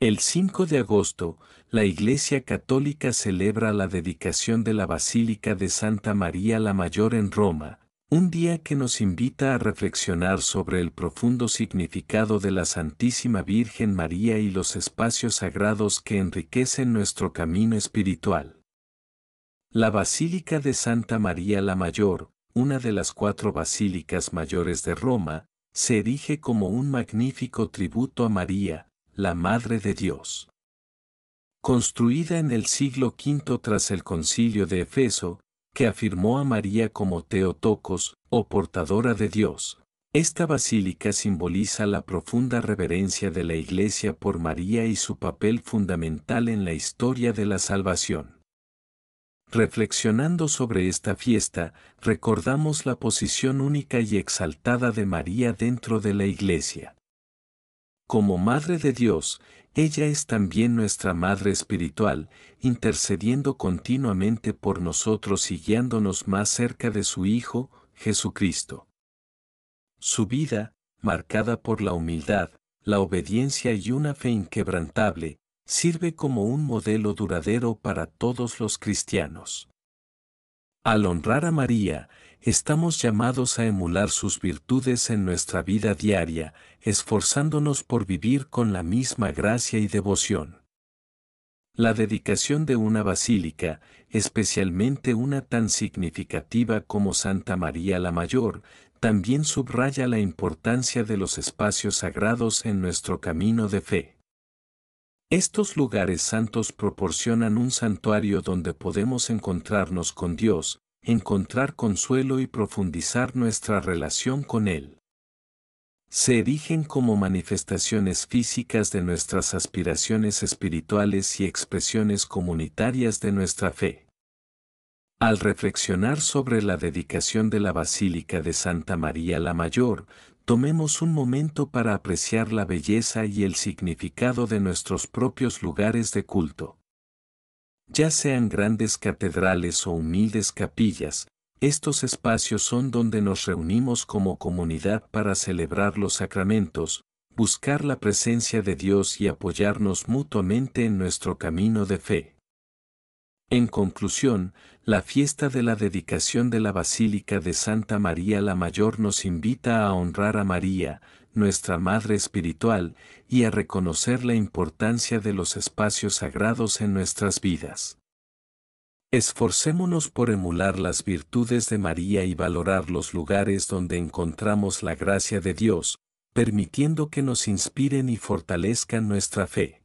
El 5 de agosto, la Iglesia Católica celebra la dedicación de la Basílica de Santa María la Mayor en Roma, un día que nos invita a reflexionar sobre el profundo significado de la Santísima Virgen María y los espacios sagrados que enriquecen nuestro camino espiritual. La Basílica de Santa María la Mayor, una de las cuatro basílicas mayores de Roma, se erige como un magnífico tributo a María, la Madre de Dios. Construida en el siglo V tras el concilio de Efeso, que afirmó a María como Teotocos, o portadora de Dios. Esta basílica simboliza la profunda reverencia de la Iglesia por María y su papel fundamental en la historia de la salvación. Reflexionando sobre esta fiesta, recordamos la posición única y exaltada de María dentro de la Iglesia. Como Madre de Dios, ella es también nuestra Madre Espiritual, intercediendo continuamente por nosotros y guiándonos más cerca de su Hijo, Jesucristo. Su vida, marcada por la humildad, la obediencia y una fe inquebrantable, sirve como un modelo duradero para todos los cristianos. Al honrar a María, estamos llamados a emular sus virtudes en nuestra vida diaria, esforzándonos por vivir con la misma gracia y devoción. La dedicación de una basílica, especialmente una tan significativa como Santa María la Mayor, también subraya la importancia de los espacios sagrados en nuestro camino de fe. Estos lugares santos proporcionan un santuario donde podemos encontrarnos con Dios, encontrar consuelo y profundizar nuestra relación con Él. Se erigen como manifestaciones físicas de nuestras aspiraciones espirituales y expresiones comunitarias de nuestra fe. Al reflexionar sobre la dedicación de la Basílica de Santa María la Mayor, tomemos un momento para apreciar la belleza y el significado de nuestros propios lugares de culto. Ya sean grandes catedrales o humildes capillas, estos espacios son donde nos reunimos como comunidad para celebrar los sacramentos, buscar la presencia de Dios y apoyarnos mutuamente en nuestro camino de fe. En conclusión, la fiesta de la dedicación de la Basílica de Santa María la Mayor nos invita a honrar a María, nuestra Madre Espiritual, y a reconocer la importancia de los espacios sagrados en nuestras vidas. Esforcémonos por emular las virtudes de María y valorar los lugares donde encontramos la gracia de Dios, permitiendo que nos inspiren y fortalezcan nuestra fe.